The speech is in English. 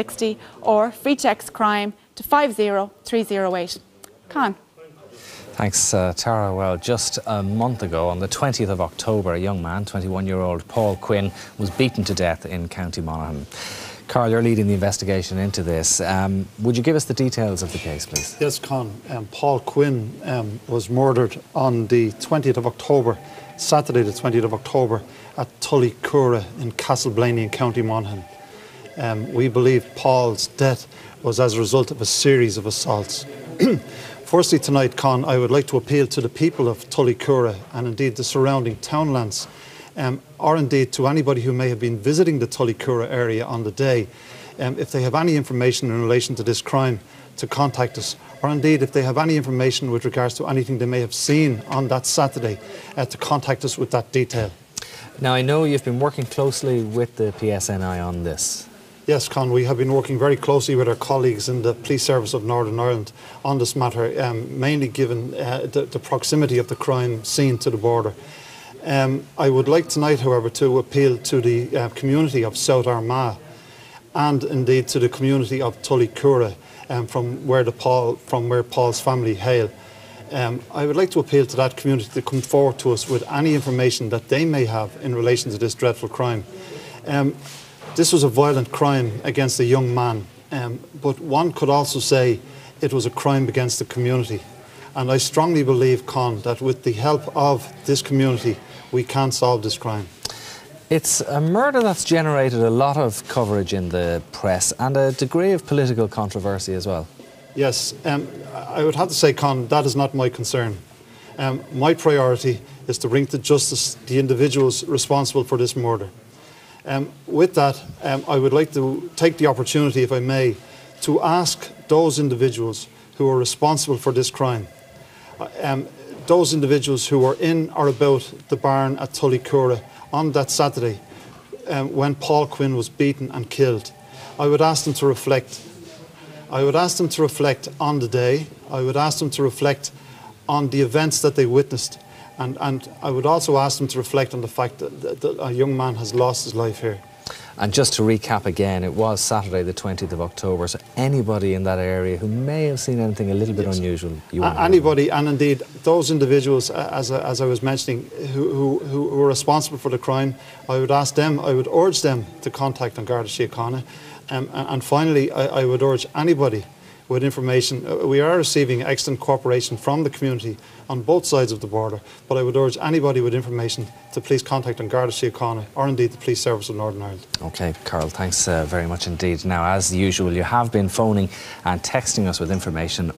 60 or free text crime to 50308. Con. Thanks, uh, Tara. Well, just a month ago, on the 20th of October, a young man, 21 year old Paul Quinn, was beaten to death in County Monaghan. Carl, you're leading the investigation into this. Um, would you give us the details of the case, please? Yes, Con. Um, Paul Quinn um, was murdered on the 20th of October, Saturday, the 20th of October, at Tullycura in Castleblayney in County Monaghan. Um, we believe Paul's death was as a result of a series of assaults. Firstly, tonight, Con, I would like to appeal to the people of Tullycura and indeed the surrounding townlands, um, or indeed to anybody who may have been visiting the Tullycura area on the day, um, if they have any information in relation to this crime, to contact us, or indeed if they have any information with regards to anything they may have seen on that Saturday, uh, to contact us with that detail. Now, I know you've been working closely with the PSNI on this. Yes, Con, we have been working very closely with our colleagues in the Police Service of Northern Ireland on this matter, um, mainly given uh, the, the, proximity of the crime scene to the border. Um, I would like tonight, however, to appeal to the uh, community of South Armagh and indeed to the community of Tullycura, um, from where the Paul, from where Paul's family hail. Um, I would like to appeal to that community to come forward to us with any information that they may have in relation to this dreadful crime. Um, this was a violent crime against a young man, um, but one could also say it was a crime against the community. And I strongly believe, Con, that with the help of this community, we can solve this crime. It's a murder that's generated a lot of coverage in the press and a degree of political controversy as well. Yes, um, I would have to say, Con, that is not my concern. Um, my priority is to bring to justice the individuals responsible for this murder. Um, with that, um, I would like to take the opportunity, if I may, to ask those individuals who are responsible for this crime, uh, um, those individuals who were in or about the barn at Tullycura on that Saturday um, when Paul Quinn was beaten and killed, I would ask them to reflect. I would ask them to reflect on the day. I would ask them to reflect on the events that they witnessed and, and I would also ask them to reflect on the fact that, that, that a young man has lost his life here. And just to recap again, it was Saturday, the 20th of October. So anybody in that area who may have seen anything a little bit yes. unusual, you uh, anybody, and indeed those individuals, uh, as, uh, as I was mentioning, who, who, who were responsible for the crime, I would ask them, I would urge them to contact An Garda Síochána. Um, and, and finally, I, I would urge anybody with information. Uh, we are receiving excellent cooperation from the community on both sides of the border, but I would urge anybody with information to please contact An Garda Síochána or indeed the Police Service of Northern Ireland. OK, Carl, thanks uh, very much indeed. Now, as usual, you have been phoning and texting us with information